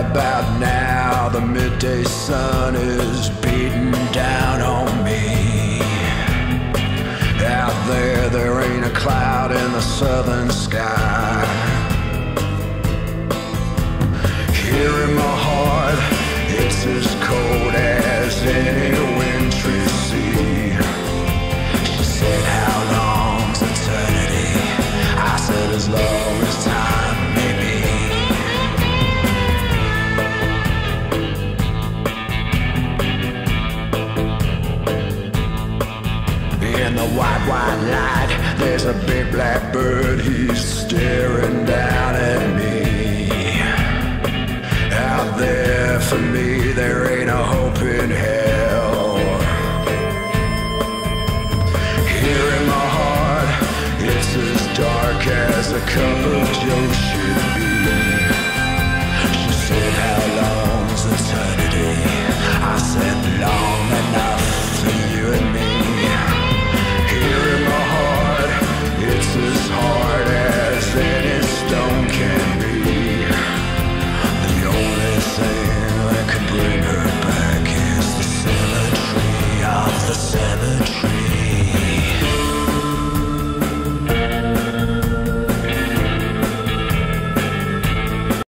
about now, the midday sun is beating down on me. Out there, there ain't a cloud in the southern sky. Here in my heart, it's as cold as any In the white, white light, there's a big black bird. He's staring down at me. Out there for me, there ain't a hope in hell. Here in my heart, it's as dark as a cup of Joe.